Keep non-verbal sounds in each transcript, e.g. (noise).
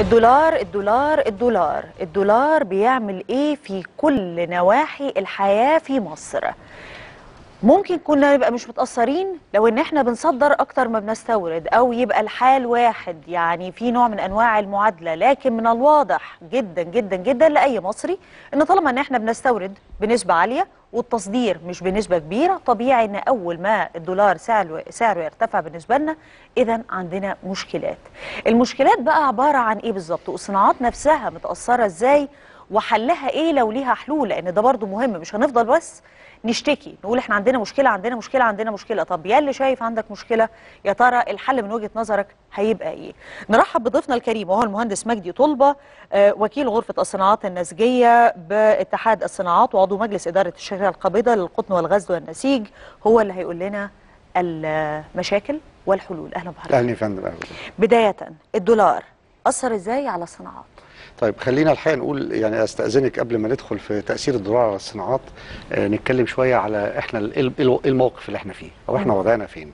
الدولار الدولار الدولار. الدولار بيعمل إيه في كل نواحي الحياة في مصر؟ ممكن كنا نبقى مش متأثرين لو إن إحنا بنصدر أكتر ما بنستورد أو يبقى الحال واحد. يعني في نوع من أنواع المعادلة لكن من الواضح جدا جدا جدا لأي مصري إن طالما إن إحنا بنستورد بنسبة عالية والتصدير مش بنسبة كبيرة. طبيعي إن أول ما الدولار سعره يرتفع بالنسبة لنا اذا عندنا مشكلات. المشكلات بقى عبارة عن إيه بالظبط؟ والصناعات نفسها متأثرة إزاي؟ وحلها إيه لو ليها حلول؟ لأن ده برضو مهم مش هنفضل بس نشتكي نقول إحنا عندنا مشكلة عندنا مشكلة عندنا مشكلة. طب يا اللي شايف عندك مشكلة يا ترى الحل من وجهة نظرك هيبقى إيه؟ نرحب بضيفنا الكريم وهو المهندس مجدي طلبة آه، وكيل غرفة الصناعات النسجية باتحاد الصناعات وعضو مجلس إدارة الشركة القابضه للقطن والغزل والنسيج. هو اللي هيقول لنا المشاكل والحلول. أهلا بحضرتك. أهلا يا فندم. بداية الدولار أثر إزاي على الصناعات؟ طيب خلينا الحقيقة نقول يعني أستأذنك قبل ما ندخل في تأثير الدولار على الصناعات آه نتكلم شوية على إحنا ال- ال- ال- الموقف اللي إحنا فيه أو إحنا وضعنا فين.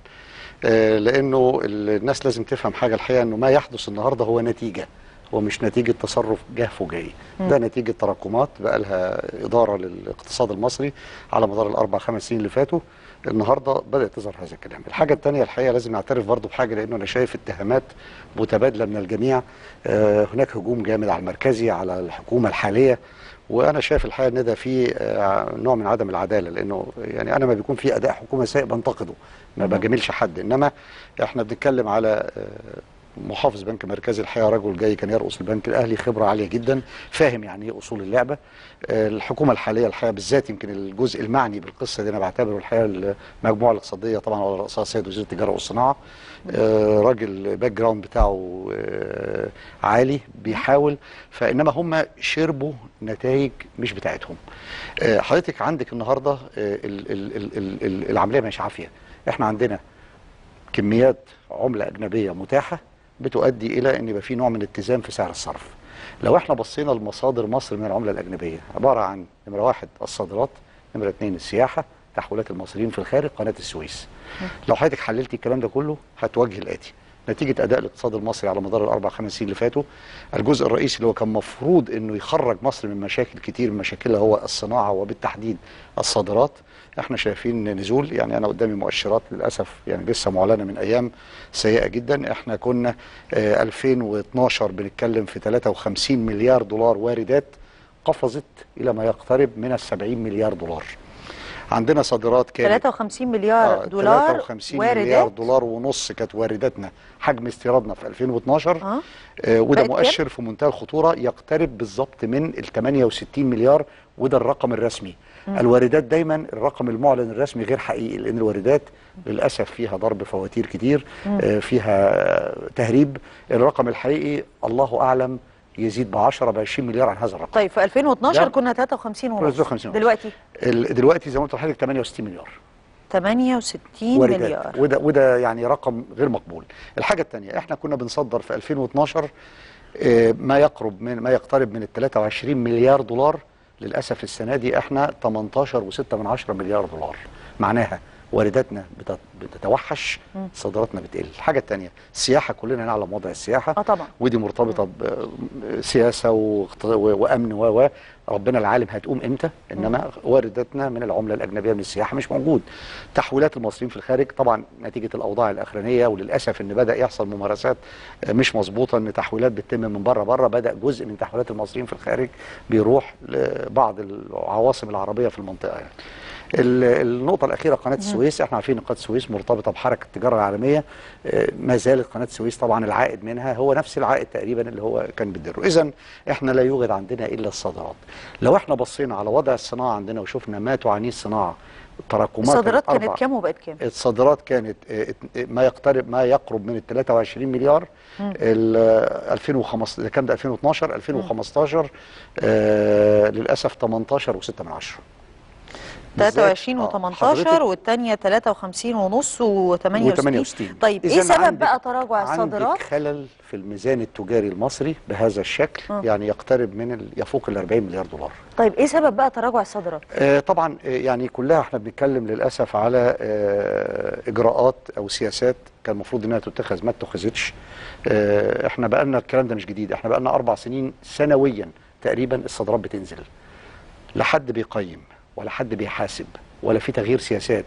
آه لأنه ال- الناس لازم تفهم حاجة الحقيقة إنه ما يحدث النهارده هو نتيجة هو مش نتيجة تصرف جه فجائي ده نتيجة تراكمات بقى لها إدارة للاقتصاد المصري على مدار الأربع خمس سنين اللي فاتوا. النهارده بدأت تظهر هذا الكلام. الحاجة الثانية الحقيقة لازم نعترف برضه بحاجة لأنه أنا شايف اتهامات متبادلة من الجميع. آه، هناك هجوم جامد على المركزي على الحكومة الحالية. وأنا شايف الحقيقة إن ده في آه، نوع من عدم العدالة لأنه يعني أنا ما بيكون في أداء حكومة سيء بنتقده ما بجاملش حد. إنما إحنا بنتكلم على آه، محافظ بنك مركزي الحقيقة رجل جاي كان يرأس البنك الأهلي خبرة عالية جدا فاهم يعني إيه أصول اللعبة. آه، الحكومة الحالية الحقيقة بالذات يمكن الجزء المعني بالقصة دي أنا بعتبره الحقيقة المجموعة الاقتصادية طبعا على رأسها السيد وزير التجارة والصناعة. آه، راجل background بتاعه آه، عالي بيحاول فإنما هم شربوا نتائج مش بتاعتهم. حضرتك عندك النهارده ال- ال- ال- ال- ال- العملية مش عافية. إحنا عندنا كميات عملة أجنبية متاحة بتؤدي إلى إن يبقى في نوع من اتزان في سعر الصرف. لو إحنا بصينا لمصادر مصر من العملة الأجنبية عبارة عن نمرة واحد الصادرات نمرة اثنين السياحة تحويلات المصريين في الخارج قناة السويس. لو حضرتك حللتي الكلام ده كله هتواجه الآتي. نتيجة أداء الاقتصاد المصري على مدار الأربع خمس سنين اللي فاتوا الجزء الرئيسي اللي هو كان مفروض إنه يخرج مصر من مشاكل كتير من مشاكلها هو الصناعة وبالتحديد الصادرات إحنا شايفين نزول يعني أنا قدامي مؤشرات للأسف يعني لسه معلنة من أيام سيئة جدا. إحنا كنا آه 2012 بنتكلم في 53 مليار دولار واردات قفزت إلى ما يقترب من ال 70 مليار دولار. عندنا صادرات كانت 53 مليار آه، دولار 53 مليار واردات؟ دولار ونص كانت وارداتنا حجم استيرادنا في 2012 آه. آه وده كام؟ مؤشر في منتهى الخطورة يقترب بالظبط من ال 68 مليار وده الرقم الرسمي. الواردات دايما الرقم المعلن الرسمي غير حقيقي لأن الواردات للأسف فيها ضرب فواتير كتير آه فيها تهريب. الرقم الحقيقي الله أعلم يزيد ب 10 ب 20 مليار عن هذا الرقم. طيب في 2012 ده- كنا 53 ونص. 53 ونص. دلوقتي؟ ال- دلوقتي زي ما قلت لحضرتك 68 مليار. 68 واردات. مليار. وده وده يعني رقم غير مقبول. الحاجة الثانية إحنا كنا بنصدر في 2012 آه، ما يقرب من ما يقترب من ال 23 مليار دولار للأسف السنة دي إحنا 18 و6 من 10 مليار دولار. معناها وارداتنا بتت- بتتوحش صادراتنا بتقل. الحاجة الثانية السياحه كلنا نعلم وضع السياحة. آه طبعا. ودي مرتبطة بسياسة وأمن و و ربنا العالم هتقوم إمتى؟ إنما وارداتنا من العملة الأجنبية من السياحة مش موجود. تحويلات المصريين في الخارج طبعا نتيجة الأوضاع الأخرانية وللأسف إن بدأ يحصل ممارسات مش مظبوطة إن تحويلات بتتم من بره بره بدأ جزء من تحويلات المصريين في الخارج بيروح لبعض العواصم العربية في المنطقة يعني. ال- النقطة الأخيرة قناة السويس إحنا عارفين إن قناة السويس مرتبطة بحركة التجارة العالمية آه، ما زالت قناة السويس طبعا العائد منها هو نفس العائد تقريبا اللي هو كان بيدره إذا إحنا لا يوجد عندنا إلا الصادرات. لو إحنا بصينا على وضع الصناعة عندنا وشفنا ما تعانيه الصناعة تراكمات الصادرات الأربع- كانت كام وبقت كام؟ الصادرات كانت آه، ات- ما يقترب ما يقرب من ال 23 مليار. ال 2015 ده كان ده 2012 2015 آه للأسف 18 و6 من 10 بالذات- 23 آه، و18 حضرتك- والثانيه 53 ونص و68 و68 طيب إيه سبب بقى تراجع الصادرات؟ عندك خلل في الميزان التجاري المصري بهذا الشكل آه. يعني يقترب من ال- يفوق ال 40 مليار دولار طيب إيه سبب بقى تراجع الصادرات؟ آه، طبعا آه، يعني كلها إحنا بنتكلم للأسف على آه، إجراءات أو سياسات كان المفروض إنها تتخذ ما اتخذتش آه، إحنا بقالنا الكلام ده مش جديد إحنا بقالنا أربع سنين سنويا تقريبا الصادرات بتنزل لا حد بيقيم ولا حد بيحاسب ولا في تغيير سياسات.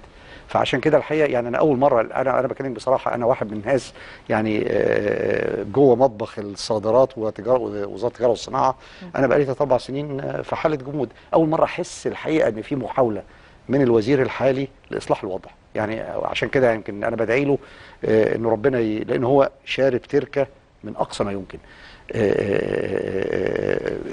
فعشان كده الحقيقة يعني أنا أول مرة أنا أنا بكلمك بصراحة أنا واحد من الناس يعني آه، جوه مطبخ الصادرات وتجارة وزاره التجارة والصناعة. أنا بقالي ثلاث أربع سنين في حالة جمود. أول مرة أحس الحقيقة إن في محاولة من الوزير الحالي لإصلاح الوضع. يعني عشان كده يمكن أنا بدعي له آه، ان ربنا ي... لأن هو شارب تركة من أقصى ما يمكن.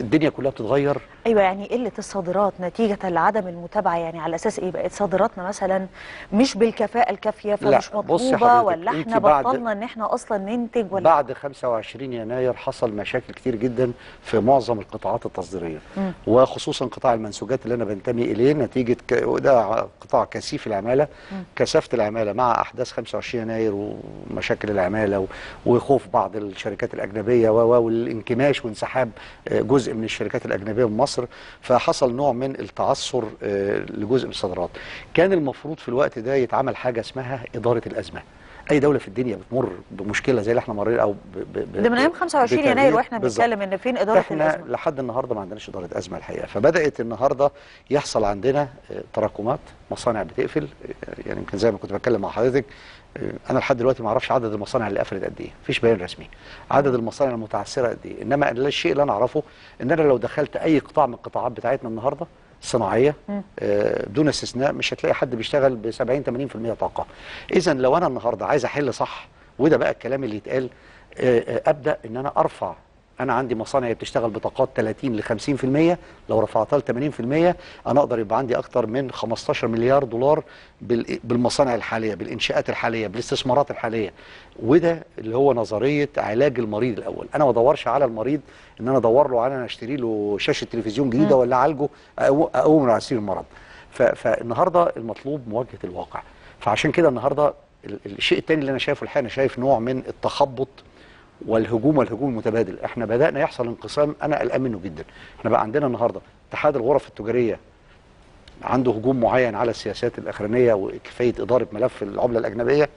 الدنيا كلها بتتغير أيوه يعني قله الصادرات نتيجة لعدم المتابعة يعني على أساس إيه بقت صادراتنا مثلا مش بالكفاءة الكافية فمش مطلوبة ولا إحنا بطلنا إن إحنا أصلا ننتج ولا بعد 25 يناير حصل مشاكل كتير جدا في معظم القطاعات التصديرية مم. وخصوصا قطاع المنسوجات اللي أنا بنتمي إليه نتيجة ك... وده قطاع كثيف العمالة. كثافة العمالة مع أحداث 25 يناير ومشاكل العمالة و... وخوف بعض الشركات الأجنبية و... والانكماش وانسحاب آه، جزء من الشركات الأجنبية من مصر فحصل نوع من التعثر آه، لجزء من الصادرات. كان المفروض في الوقت ده يتعمل حاجة اسمها إدارة الأزمة. أي دولة في الدنيا بتمر بمشكلة زي اللي إحنا مرينا أو ب... ب... ده من أيام 25 يناير وإحنا. بنتكلم إن فين إدارة إحنا الأزمة؟ لحد النهارده ما عندناش إدارة أزمة الحقيقة. فبدأت النهارده يحصل عندنا آه، تراكمات مصانع بتقفل يعني يمكن زي ما كنت بتكلم مع حضرتك أنا لحد دلوقتي ما أعرفش عدد المصانع اللي قفلت قد إيه. مفيش بيان رسمي. عدد المصانع المتعثرة قد إيه. إنما الشيء اللي أنا أعرفه إن أنا لو دخلت أي قطاع من القطاعات بتاعتنا النهارده صناعية. آه، بدون استثناء مش هتلاقي حد بيشتغل ب 70 80% طاقة. اذا لو أنا النهارده عايز أحل صح وده بقى الكلام اللي يتقال آه، آه، أبدأ إن أنا أرفع أنا عندي مصانع بتشتغل بطاقات 30 ل 50% لو رفعتها ل 80% أنا أقدر يبقى عندي أكتر من 15 مليار دولار بال- بالمصانع الحالية بالإنشاءات الحالية بالاستثمارات الحالية. وده اللي هو نظرية علاج المريض الأول. أنا ما أدورش على المريض إن أنا أدور له على أنا أشتري له شاشة تلفزيون جديدة. ولا أعالجه أقوم من عسير المرض. ف- فالنهاردة المطلوب مواجهة الواقع. فعشان كده النهارده ال- الشيء الثاني اللي أنا شايفه الحقيقة أنا شايف نوع من التخبط والهجوم والهجوم المتبادل إحنا بدأنا يحصل انقسام. أنا قلقان منه جدا. إحنا بقى عندنا النهارده اتحاد الغرف التجارية عنده هجوم معين على السياسات الأخرانية وكيفيه إدارة ملف العملة الأجنبية.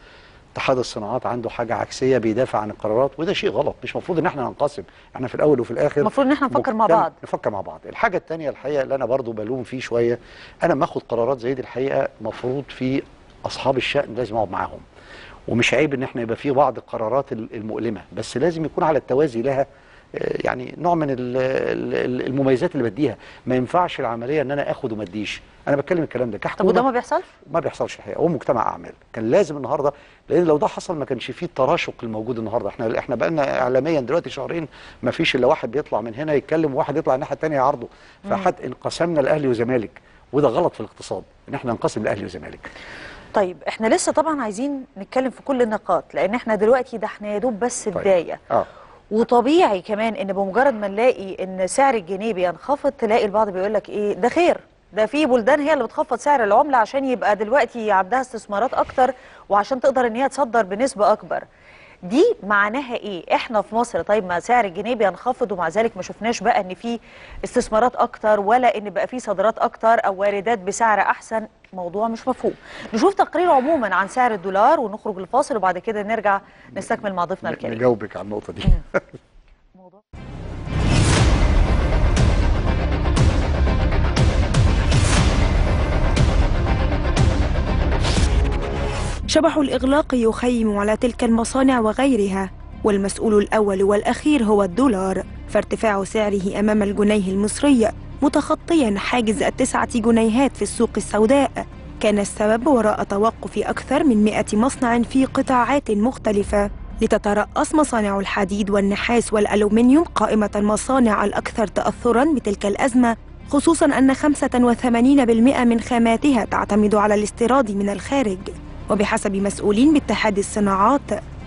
اتحاد الصناعات عنده حاجة عكسية بيدافع عن القرارات وده شيء غلط. مش المفروض إن إحنا ننقسم. إحنا في الأول وفي الآخر المفروض إن إحنا نفكر مع بعض. نفكر مع بعض. الحاجة الثانية الحقيقة اللي أنا برضو بلوم فيه شوية أنا لما آخد قرارات زي دي الحقيقة مفروض في أصحاب الشأن لازم أقعد معاهم. ومش عيب إن إحنا يبقى في بعض القرارات ال- المؤلمة بس لازم يكون على التوازي لها آه، يعني نوع من ال- ال- المميزات اللي بديها. ما ينفعش العملية إن أنا آخد وما أديش. أنا بتكلم الكلام ده طب كحكومه وده ما بيحصلش؟ ما بيحصلش الحقيقة هو مجتمع أعمال. كان لازم النهارده لأن لو ده حصل ما كانش فيه التراشق الموجود النهارده. إحنا إحنا بقالنا اعلاميا دلوقتي شهرين ما فيش إلا واحد بيطلع من هنا يتكلم وواحد يطلع الناحية الثانية يعارضه. فحتى انقسمنا لأهلي وزمالك وده غلط في الاقتصاد إن إحنا ننقسم لأهلي وزمالك. طيب إحنا لسه طبعا عايزين نتكلم في كل النقاط لأن إحنا دلوقتي ده إحنا يا دوب بس طيب. بداية. آه. وطبيعي كمان إن بمجرد ما نلاقي إن سعر الجنيه بينخفض تلاقي البعض بيقول لك إيه ده خير ده في بلدان هي اللي بتخفض سعر العملة عشان يبقى دلوقتي عندها استثمارات أكتر وعشان تقدر إن هي تصدر بنسبة أكبر. دي معناها إيه؟ إحنا في مصر طيب ما سعر الجنيه بينخفض ومع ذلك ما شفناش بقى إن في استثمارات أكتر ولا إن بقى في صادرات أكتر أو واردات بسعر أحسن؟ موضوع مش مفهوم. نشوف تقرير عموما عن سعر الدولار ونخرج للفاصل وبعد كده نرجع نستكمل مع ضيفنا الكريم. نجاوبك على النقطة دي. (laughs) شبح الإغلاق يخيم على تلك المصانع وغيرها والمسؤول الأول والأخير هو الدولار. فارتفاع سعره أمام الجنيه المصري متخطيا حاجز التسعة جنيهات في السوق السوداء. كان السبب وراء توقف أكثر من 100 مصنع في قطاعات مختلفة. لتترأس مصانع الحديد والنحاس والألومنيوم قائمة المصانع الأكثر تأثرا بتلك الأزمة خصوصا أن 85% من خاماتها تعتمد على الاستيراد من الخارج. وبحسب مسؤولين باتحاد الصناعات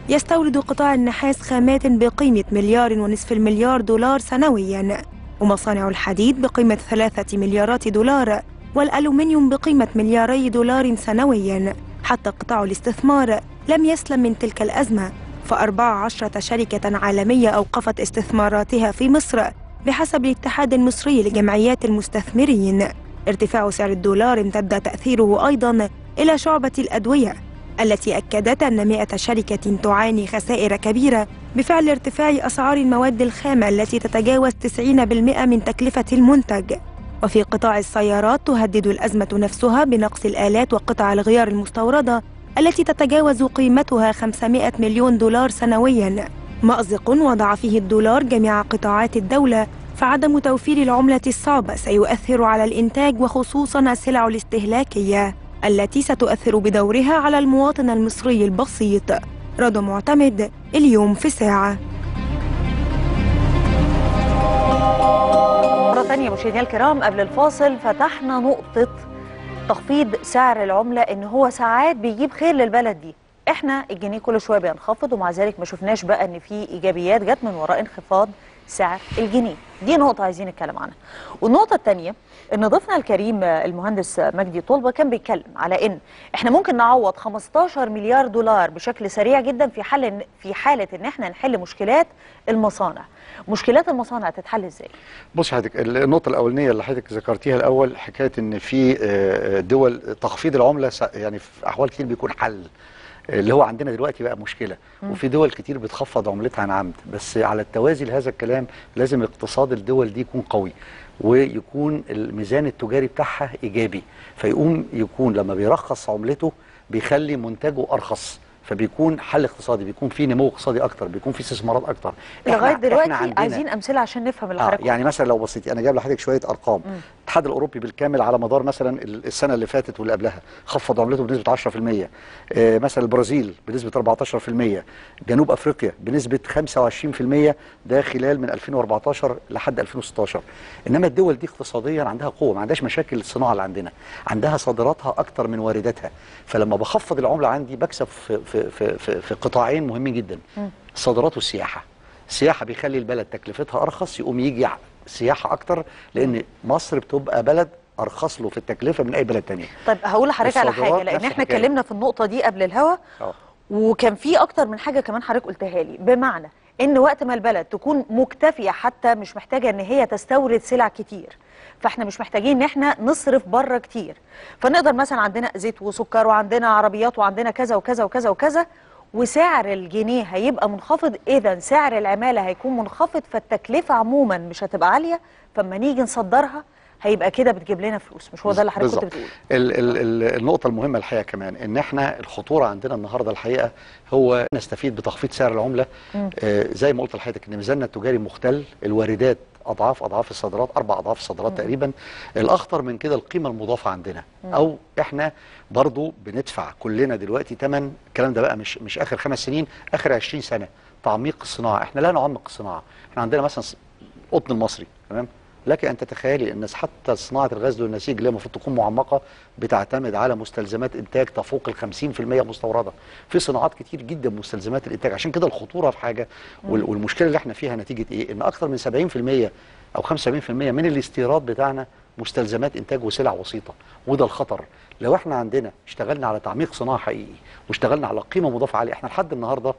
يستورد قطاع النحاس خامات بقيمة مليار ونصف المليار دولار سنويا ومصانع الحديد بقيمة ثلاثة مليارات دولار والألومنيوم بقيمة ملياري دولار سنويا حتى قطاع الاستثمار لم يسلم من تلك الأزمة. فأربع عشرة شركة عالمية أوقفت استثماراتها في مصر بحسب الاتحاد المصري لجمعيات المستثمرين. ارتفاع سعر الدولار امتد تأثيره أيضا إلى شعبة الأدوية التي أكدت أن 100 شركة تعاني خسائر كبيرة بفعل ارتفاع أسعار المواد الخام التي تتجاوز 90% من تكلفة المنتج. وفي قطاع السيارات تهدد الأزمة نفسها بنقص الآلات وقطع الغيار المستوردة التي تتجاوز قيمتها 500 مليون دولار سنويا. مأزق وضع فيه الدولار جميع قطاعات الدولة فعدم توفير العملة الصعبة سيؤثر على الإنتاج وخصوصا السلع الاستهلاكية. التي ستؤثر بدورها على المواطن المصري البسيط. رضا معتمد اليوم في ساعة مرة تانية مشاهدينا الكرام قبل الفاصل فتحنا نقطة تخفيض سعر العملة إن هو ساعات بيجيب خير للبلد دي. إحنا الجنيه كل شوية بينخفض ومع ذلك ما شفناش بقى إن في إيجابيات جت من وراء انخفاض سعر الجنيه. دي نقطة عايزين نتكلم عنها. والنقطة الثانية إن ضيفنا الكريم المهندس مجدي طلبة كان بيتكلم على إن إحنا ممكن نعوض 15 مليار دولار بشكل سريع جدا في حل في حالة إن إحنا نحل مشكلات المصانع. مشكلات المصانع تتحل إزاي؟ بص حضرتك النقطة الأولانية اللي حضرتك ذكرتيها الأول حكاية إن في آه، دول تخفيض العملة يعني في أحوال كتير بيكون حل. اللي هو عندنا دلوقتي بقى مشكلة. وفي دول كتير بتخفض عملتها عن عمد. بس على التوازي لهذا الكلام لازم اقتصاد الدول دي يكون قوي ويكون الميزان التجاري بتاعها إيجابي. فيقوم يكون لما بيرخص عملته بيخلي منتجه أرخص. فبيكون حل اقتصادي بيكون في نمو اقتصادي أكتر بيكون في استثمارات أكتر. إحنا دلوقتي عايزين أمثلة عشان نفهم اللي آه حضرتك يعني مثلا لو بصيتي أنا جايب لحضرتك شوية أرقام. الاتحاد الأوروبي بالكامل على مدار مثلا ال- السنة اللي فاتت واللي قبلها خفض عملته بنسبة 10% آه مثلا البرازيل بنسبة 14% جنوب أفريقيا بنسبة 25% ده خلال من 2014 لحد 2016 إنما الدول دي اقتصاديا عندها قوة ما عندهاش مشاكل الصناعة اللي عندنا. عندها صادراتها أكتر من وارداتها. فلما بخفض العملة عندي بكسب في في في في, في قطاعين مهمين جدا. الصادرات والسياحه السياحه بيخلي البلد تكلفتها أرخص يقوم يجي سياحة أكتر لأن مصر بتبقى بلد أرخص له في التكلفة من أي بلد تاني طيب هقول لحضرتك على حاجة لأن إحنا. اتكلمنا في النقطة دي قبل الهوا آه. وكان في أكتر من حاجة كمان حضرتك قلتها لي. بمعنى إن وقت ما البلد تكون مكتفية حتى مش محتاجة إن هي تستورد سلع كتير فإحنا مش محتاجين إن إحنا نصرف بره كتير. فنقدر مثلا عندنا زيت وسكر وعندنا عربيات وعندنا كذا وكذا وكذا وكذا وسعر الجنيه هيبقى منخفض. إذا سعر العمالة هيكون منخفض فالتكلفة عموما مش هتبقى عالية. فاما نيجي نصدرها هيبقى كده بتجيب لنا فلوس. مش هو ده اللي حضرتك كنت. بتقوله. ال ال ال النقطة المهمة الحقيقة كمان إن إحنا الخطورة عندنا النهاردة الحقيقة هو نستفيد بتخفيض سعر العملة. آه زي ما قلت لحضرتك إن ميزاننا التجاري مختل الواردات أضعاف أضعاف الصادرات أربع أضعاف الصادرات تقريبا. الأخطر من كده القيمة المضافة عندنا. أو إحنا برضو بندفع كلنا دلوقتي ثمن الكلام ده بقى مش مش آخر خمس سنين آخر 20 سنة. تعميق الصناعة. إحنا لا نعمق الصناعة. إحنا عندنا مثلا قطن المصري تمام؟ لك أن تتخيلي أن حتى صناعة الغزل والنسيج اللي المفروض تكون معمقة بتعتمد على مستلزمات إنتاج تفوق ال 50% مستوردة. في صناعات كتير جدا مستلزمات الإنتاج. عشان كده الخطورة في حاجة وال- والمشكلة اللي إحنا فيها نتيجة إيه؟ إن أكثر من 70% أو 75% من الاستيراد بتاعنا مستلزمات إنتاج وسلع وسيطة. وده الخطر. لو إحنا عندنا اشتغلنا على تعميق صناعة حقيقي واشتغلنا على قيمة مضافة عالية إحنا لحد النهارده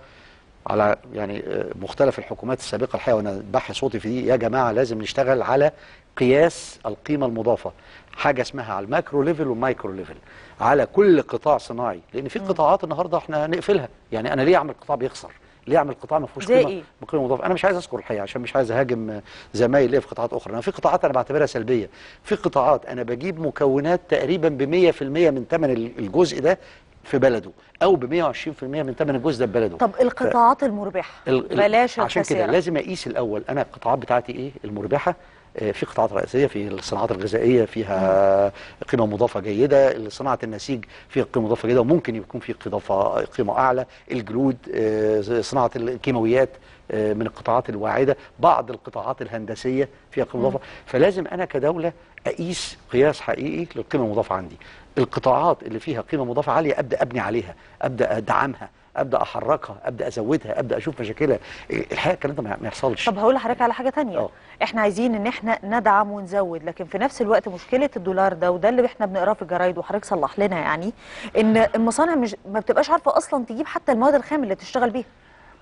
على يعني آه، مختلف الحكومات السابقة الحقيقة وأنا بح صوتي في دي يا جماعة لازم نشتغل على قياس القيمة المضافة. حاجة اسمها على ال macro level وال micro level. على كل قطاع صناعي. لأن في قطاعات النهارده إحنا نقفلها يعني أنا ليه أعمل قطاع بيخسر؟ ليه أعمل قطاع ما فيهوش قيمة؟ إيه؟ قيمة مضافة. أنا مش عايز أذكر الحقيقة عشان مش عايز أهاجم آه، زمايلي في قطاعات أخرى. أنا في قطاعات أنا بعتبرها سلبية. في قطاعات أنا بجيب مكونات تقريبا ب 100% من ثمن الجزء ده في بلده أو ب 120% من ثمن الجزء ده في بلده. طب القطاعات المربحة ال- بلاش عشان كده لازم أقيس الأول أنا القطاعات بتاعتي إيه؟ المربحة آه، في قطاعات رئيسية في الصناعات الغذائية فيها قيمة مضافة جيدة صناعة النسيج فيها قيمة مضافة جيدة وممكن يكون في اضافة قيمة أعلى الجلود آه، صناعة الكيماويات آه، من القطاعات الواعدة بعض القطاعات الهندسية فيها قيمة مضافة. فلازم أنا كدولة أقيس قياس حقيقي للقيمة المضافة عندي. القطاعات اللي فيها قيمة مضافة عالية أبدأ أبني عليها أبدأ أدعمها أبدأ أحركها أبدأ أزودها أبدأ أشوف مشاكلها. الحقيقة الكلام ده ما يحصلش. طب هقول لحضرتك على حاجة تانية. آه. إحنا عايزين إن إحنا ندعم ونزود لكن في نفس الوقت مشكلة الدولار ده وده اللي إحنا بنقراه في الجرايد وحضرتك صلح لنا يعني إن المصانع مش ما بتبقاش عارفة أصلا تجيب حتى المواد الخام اللي تشتغل بيها.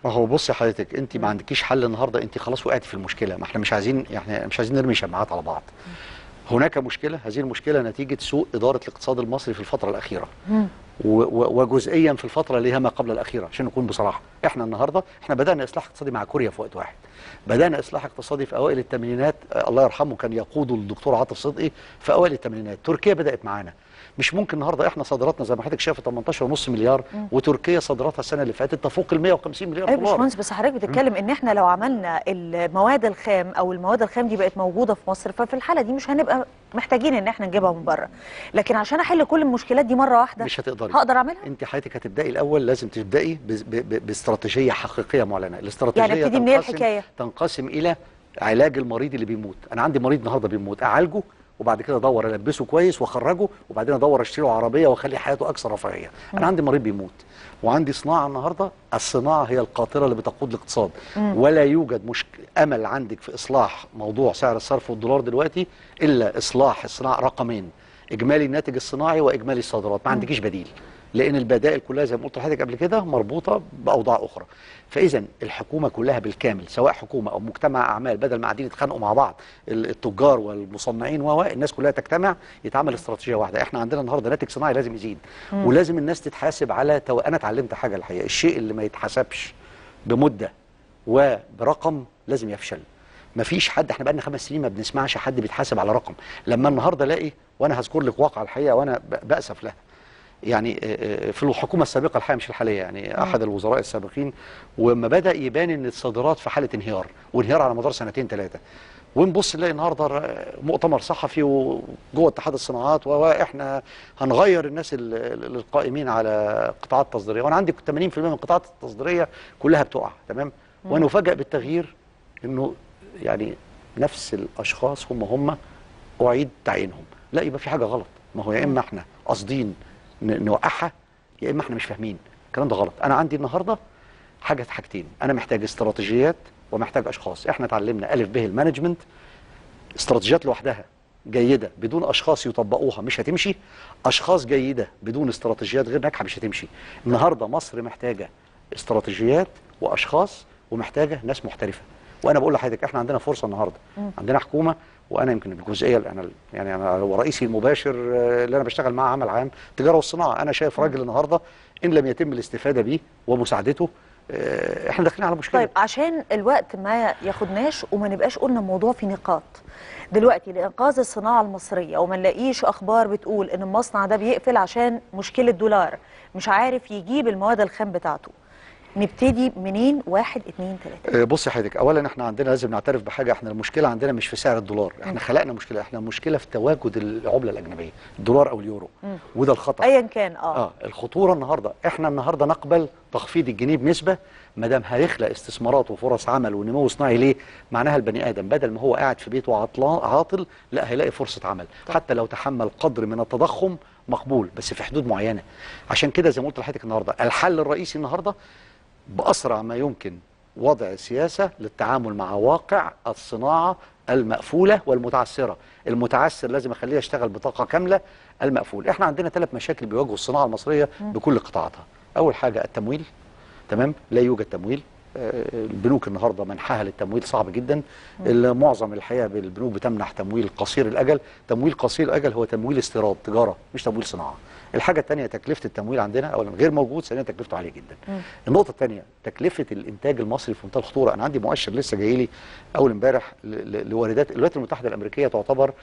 ما هو بصي حضرتك انت ما عندكيش حل النهارده انت خلاص وقعتي في المشكلة. ما إحنا مش عايزين يعني مش عايزين نرمي شماعات على بعض. هناك مشكلة هذه المشكلة نتيجة سوء إدارة الاقتصاد المصري في و- و- وجزئيا في الفترة اللي هي ما قبل الأخيرة عشان نكون بصراحة. إحنا النهارده إحنا بدأنا إصلاح اقتصادي مع كوريا في وقت واحد. بدأنا إصلاح اقتصادي في أوائل الثمانينات الله يرحمه كان يقوده الدكتور عاطف صدقي في أوائل الثمانينات. تركيا بدأت معانا. مش ممكن النهارده إحنا صادراتنا زي ما حضرتك شايف 18.5 مليار وتركيا صادراتها السنة اللي فاتت تفوق ال 150 مليار يا دولار. باشمهندس بس حضرتك بتتكلم إن إحنا لو عملنا المواد الخام أو المواد الخام دي بقت موجودة في مصر ففي الحالة دي مش هنبقى محتاجين إن إحنا نجيبها من بره. لكن عشان أحل كل المشكلات دي مرة واحدة مش هتقدري. هقدر أعملها؟ أنت حياتك هتبدأي الأول لازم تبدأي ب- باستراتيجيه حقيقية معلنة. الاستراتيجية يعني أبتدي منين تنقسم- إلى علاج المريض اللي بيموت. أنا عندي مريض النهارده بيموت أعالجه وبعد كده أدور ألبسه كويس وأخرجه وبعدين أدور اشتري له عربية وأخلي حياته أكثر رفاهية. أنا عندي مريض بيموت وعندي صناعة النهارده. الصناعة هي القاطره اللي بتقود الاقتصاد. ولا يوجد مشك... أمل عندك في إصلاح موضوع سعر الصرف والدولار دلوقتي إلا إصلاح الصناعه رقمين إجمالي الناتج الصناعي وإجمالي الصادرات. ما عندكيش بديل. لأن البدائل كلها زي ما قلت لحضرتك قبل كده مربوطة بأوضاع أخرى. فاذا الحكومة كلها بالكامل سواء حكومة أو مجتمع أعمال بدل ما قاعدين يتخانقوا مع بعض ال- التجار والمصنعين و الناس كلها تجتمع يتعمل استراتيجية واحدة. إحنا عندنا النهارده ناتج صناعي لازم يزيد. ولازم الناس تتحاسب على تو... أنا اتعلمت حاجة الحقيقة الشيء اللي ما يتحسبش بمدة وبرقم لازم يفشل. مفيش حد إحنا بقالنا خمس سنين ما بنسمعش حد بيتحاسب على رقم. لما النهارده ألاقي وأنا هذكر لك واقع الحقيقة وأنا بأسف لها. يعني آه، آه، في الحكومة السابقة الحقيقة مش الحالية يعني أحد الوزراء السابقين وما بدأ يبان إن الصادرات في حالة انهيار وانهيار على مدار سنتين ثلاثة ونبص نلاقي النهارده مؤتمر صحفي وجوه اتحاد الصناعات وإحنا هنغير الناس ال- ال- القائمين على قطاعات التصديرية. وأنا عندي 80% من القطاعات التصديرية كلها بتقع تمام؟ ونفاجئ بالتغيير إنه يعني نفس الأشخاص هم هم أعيد تعيينهم. لا يبقى في حاجة غلط. ما هو يا إما إحنا قاصدين نوقعها يا إما إحنا مش فاهمين. الكلام ده غلط. أنا عندي النهارده حاجة حاجتين. أنا محتاج استراتيجيات ومحتاج أشخاص. إحنا اتعلمنا ألف به المانجمنت. استراتيجيات لوحدها جيدة بدون أشخاص يطبقوها مش هتمشي. أشخاص جيدة بدون استراتيجيات غير ناجحة مش هتمشي. النهارده مصر محتاجة استراتيجيات وأشخاص ومحتاجة ناس محترفة. وأنا بقول لحضرتك إحنا عندنا فرصة النهارده. عندنا حكومة وأنا يمكن بالجزئيه اللي أنا يعني أنا هو رئيسي المباشر آه، اللي أنا بشتغل معاه عمل عام التجاره والصناعة. أنا شايف راجل النهارده إن لم يتم الاستفادة بيه ومساعدته آه، إحنا داخلين على مشكلة. طيب عشان الوقت ما ياخدناش وما نبقاش قلنا الموضوع في نقاط. دلوقتي لإنقاذ الصناعة المصرية وما نلاقيش أخبار بتقول إن المصنع ده بيقفل عشان مشكلة دولار مش عارف يجيب المواد الخام بتاعته. نبتدي منين؟ واحد اتنين تلاتة. آه، بصي حضرتك اولا إحنا عندنا لازم نعترف بحاجة إحنا المشكلة عندنا مش في سعر الدولار إحنا خلقنا مشكلة إحنا المشكلة في تواجد العملة الأجنبية الدولار أو اليورو وده الخطا ايا كان آه, آه الخطورة النهارده إحنا النهارده نقبل تخفيض الجنيه بنسبة ما دام هيخلق استثمارات وفرص عمل ونمو صناعي ليه؟ معناها البني آدم بدل ما هو قاعد في بيته عطلان عاطل لا هيلاقي فرصة عمل. حتى لو تحمل قدر من التضخم مقبول بس في حدود معينة. عشان كده زي ما قلت لحضرتك النهارده الحل الرئيسي النهارده بأسرع ما يمكن وضع سياسه للتعامل مع واقع الصناعة المقفولة والمتعثره المتعثر لازم أخليه يشتغل بطاقة كاملة المقفول إحنا عندنا ثلاث مشاكل بيواجهوا الصناعة المصرية بكل قطاعاتها. أول حاجة التمويل تمام؟ لا يوجد تمويل. آه، البنوك النهارده منحها للتمويل صعب جدا. معظم الحقيقة البنوك بتمنح تمويل قصير الأجل. تمويل قصير الأجل هو تمويل استيراد تجارة مش تمويل صناعة. الحاجة الثانية تكلفة التمويل عندنا اولا غير موجود ثانيا تكلفته عالية جدا. النقطة الثانية تكلفة الإنتاج المصري في منتهى الخطوره أنا عندي مؤشر لسه جاي لي أول امبارح لواردات الولايات المتحدة الأمريكية تعتبر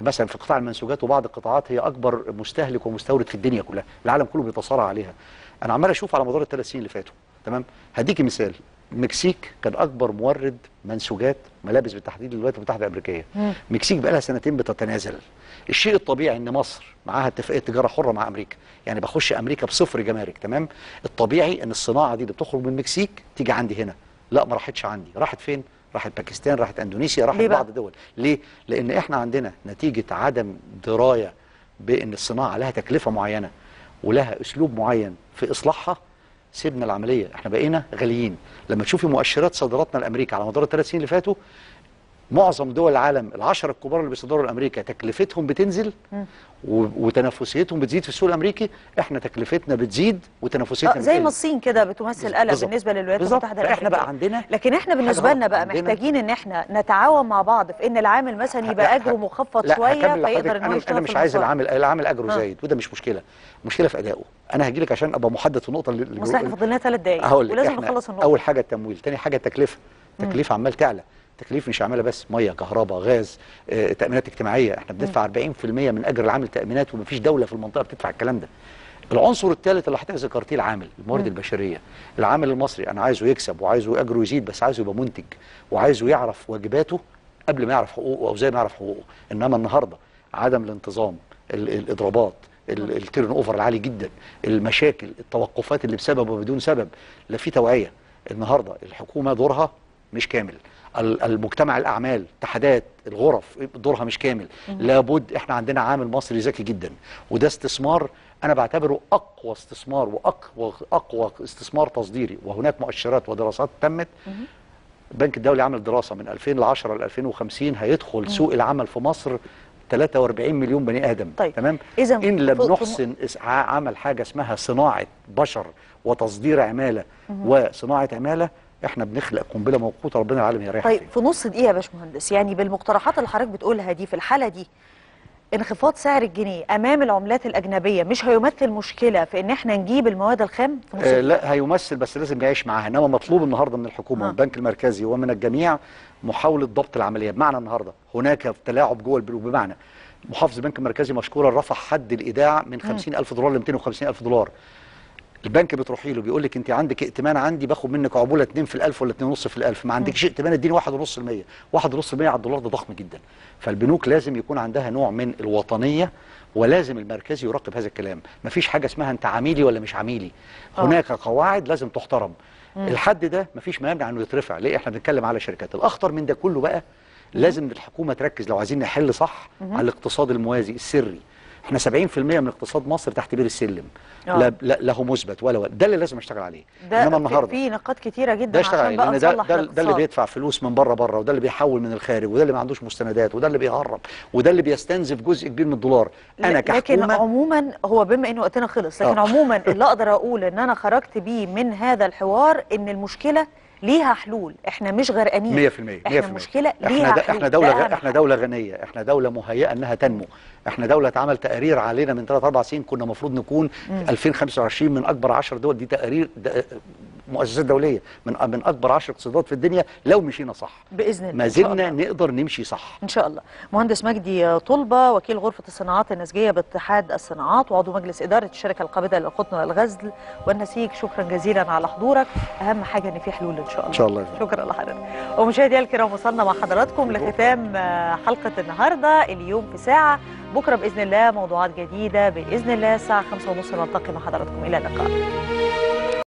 مثلا في قطاع المنسوجات وبعض القطاعات هي أكبر مستهلك ومستورد في الدنيا كلها. العالم كله بيتصارع عليها. أنا عمال أشوف على مدار الثلاث سنين اللي فاتوا تمام؟ هديكي مثال. المكسيك كان أكبر مورد منسوجات ملابس بالتحديد للولايات المتحدة الأمريكية. المكسيك بقى لها سنتين بتتنازل. الشيء الطبيعي إن مصر معاها اتفاقية تجارة حرة مع أمريكا. يعني بخش أمريكا بصفر جمارك تمام؟ الطبيعي إن الصناعة دي اللي بتخرج من المكسيك تيجي عندي هنا. لا ما راحتش عندي. راحت فين؟ راحت باكستان راحت إندونيسيا راحت؟ بعض الدول ليه؟ لأن إحنا عندنا نتيجة عدم دراية بإن الصناعة لها تكلفة معينة ولها أسلوب معين في إصلاحها سيبنا العملية. إحنا بقينا غاليين. لما تشوفي مؤشرات صادراتنا لأمريكا على مدار الثلاث سنين اللي فاتوا معظم دول العالم العشرة الكبار اللي بيصدروا لأمريكا تكلفتهم بتنزل وتنافسيتهم بتزيد في السوق الأمريكي إحنا تكلفتنا بتزيد وتنافسيتنا آه، زي. ما الصين كده بتمثل قلق. بالنسبة للولايات. المتحدة فإحنا بقى الأمريكية عندنا لكن إحنا بالنسبة لنا بقى محتاجين إن إحنا نتعاون مع بعض في إن العامل مثلا يبقى أجره مخفض شوية. فيقدر ان هو يشتغل أنا مش عايز. العامل العامل أجره آه. زايد وده مش مشكلة المشكلة في أدائه أنا هجي لك عشان أبقى محدد في النقطة اللي إحنا فاضل لنا ثلاث دقائق ولازم نخلص النقطة أول حاجة التمويل تاني حاجة التكلفة التكلفة عمال تعلى تكليف مش عماله بس مية كهرباء غاز آه، تأمينات اجتماعية. إحنا بندفع 40% من أجر العامل تأمينات ومفيش دولة في المنطقة بتدفع الكلام ده. العنصر الثالث اللي حضرتك ذكرتيه العامل الموارد البشرية. العامل المصري أنا عايزه يكسب وعايزه أجره يزيد بس عايزه يبقى منتج وعايزه يعرف واجباته قبل ما يعرف حقوقه أو زي ما يعرف حقوقه. إنما النهارده عدم الانتظام ال- الاضرابات ال- ال turnover العالي جدا المشاكل التوقفات اللي بسبب وبدون سبب لا في توعية النهارده الحكومة دورها مش كامل. المجتمع الأعمال اتحادات الغرف دورها مش كامل. لابد إحنا عندنا عامل مصري ذكي جدا وده استثمار أنا بعتبره أقوى استثمار وأقوى أقوى استثمار تصديري. وهناك مؤشرات ودراسات تمت. البنك الدولي عمل دراسة من 2010 ل 2050 هيدخل سوق العمل في مصر 43 مليون بني آدم. طيب. تمام؟ إذا إن لم نحسن عمل حاجة اسمها صناعة بشر وتصدير عمالة وصناعة عمالة إحنا بنخلق قنبله موقوته ربنا العالم يريح طيب. في نص دقيقة يا باشمهندس يعني بالمقترحات اللي حضرتك بتقولها دي في الحالة دي انخفاض سعر الجنيه أمام العملات الأجنبية مش هيمثل مشكلة في إن إحنا نجيب المواد الخام في آه؟ لا هيمثل بس لازم يعيش معاها إنما مطلوب النهارده من الحكومة آه. والبنك المركزي ومن الجميع محاولة ضبط العملية بمعنى النهارده هناك تلاعب جوه البنوك بمعنى محافظ البنك المركزي مشكورا رفع حد الإيداع من 50000 دولار ل 250000 دولار البنك بتروحي له بيقول لك انت عندك ائتمان عندي باخد منك عبولة 2 في الألف ولا 2.5 في الألف. ما عندكش ائتمان اديني 1.5% 1.5% على الدولار ده ضخم جدا. فالبنوك لازم يكون عندها نوع من الوطنية ولازم المركزي يراقب هذا الكلام. مفيش حاجة اسمها انت عميلي ولا مش عميلي. آه. هناك قواعد لازم تحترم. الحد ده مفيش مانع إنه يترفع. ليه؟ إحنا بنتكلم على شركات. الأخطر من ده كله بقى لازم الحكومة تركز لو عايزين نحل صح على الاقتصاد الموازي السري. إحنا 70% من اقتصاد مصر تحت بير السلم آه. لا, لا له مثبت ولا ولا ده اللي لازم اشتغل عليه ده إنما في- النهارده في نقاط كتيرة جدا ده اشتغل عشان عليه بقى لأن ده ده, ده اللي. بيدفع فلوس من بره بره وده اللي بيحول من الخارج وده اللي ما عندوش مستندات وده اللي بيهرب وده اللي بيستنزف جزء كبير من الدولار أنا لكن عموما هو بما إن وقتنا خلص لكن آه. عموما اللي أقدر أقول إن أنا خرجت بيه من هذا الحوار إن المشكلة ليها حلول. إحنا مش غرقانين. 100% 100% إحنا المشكلة ليها إحنا حلول. إحنا دولة غ... إحنا. دولة غنية. إحنا دولة مهيئة إنها تنمو. إحنا دولة اتعمل تقارير علينا من 3 4 سنين كنا المفروض نكون 2025 من أكبر 10 دول. دي تقارير. مؤسسات دولية من من أكبر 10 اقتصادات في الدنيا لو مشينا صح. بإذن الله. ما زلنا. نقدر نمشي صح. إن شاء الله. مهندس مجدي طلبة وكيل غرفة الصناعات النسجية باتحاد الصناعات وعضو مجلس إدارة الشركة القابضة للقطن والغزل والنسيج. شكرا جزيلا على حضورك. أهم حاجة إن في حلول إن شاء الله. إن شاء الله شكرا لحضرتك. ومشاهدينا الكرام وصلنا مع حضراتكم لختام آه، حلقة النهارده. اليوم في ساعة. بكرة بإذن الله موضوعات جديدة بإذن الله. الساعة 5:30 نلتقي مع حضراتكم. إلى اللقاء.